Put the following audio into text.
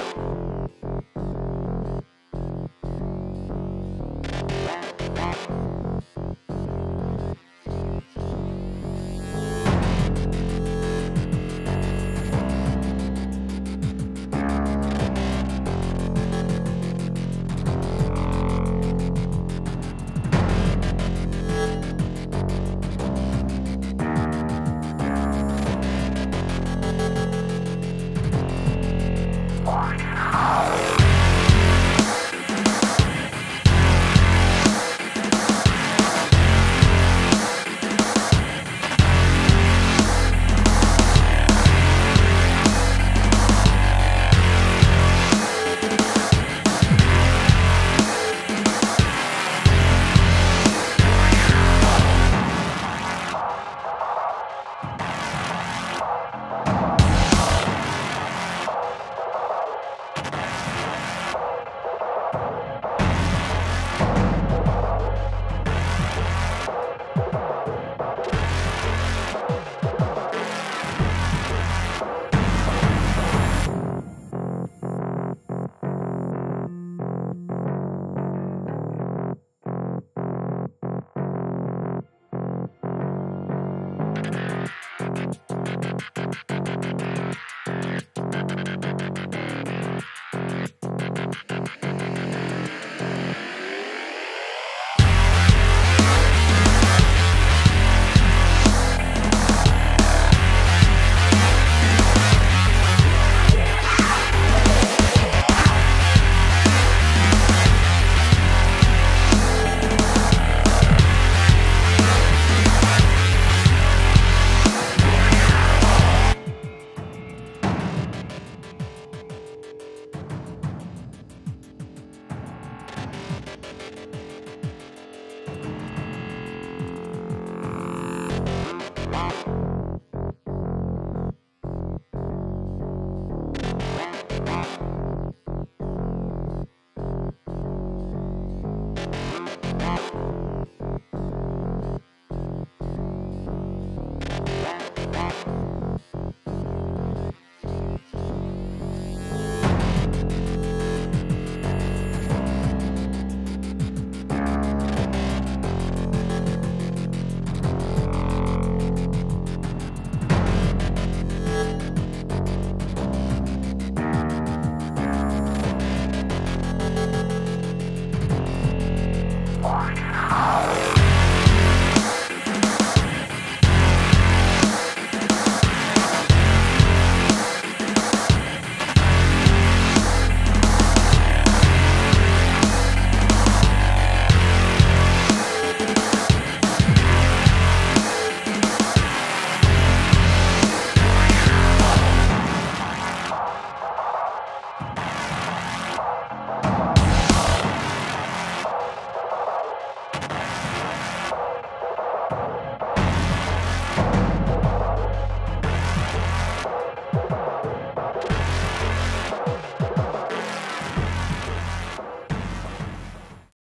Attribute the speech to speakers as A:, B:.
A: Bye.